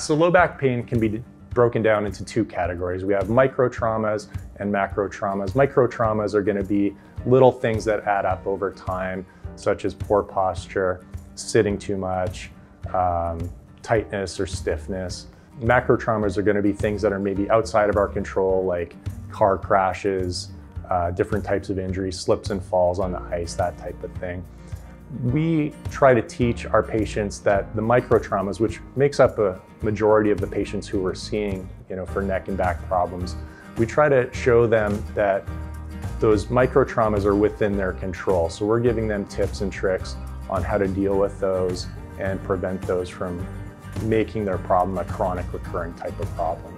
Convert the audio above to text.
So low back pain can be broken down into two categories. We have micro traumas and macro traumas. Micro traumas are going to be little things that add up over time, such as poor posture, sitting too much, um, tightness or stiffness. Macro traumas are going to be things that are maybe outside of our control, like car crashes, uh, different types of injuries, slips and falls on the ice, that type of thing. We try to teach our patients that the micro traumas, which makes up a majority of the patients who we're seeing, you know, for neck and back problems, we try to show them that those micro traumas are within their control. So we're giving them tips and tricks on how to deal with those and prevent those from making their problem a chronic recurring type of problem.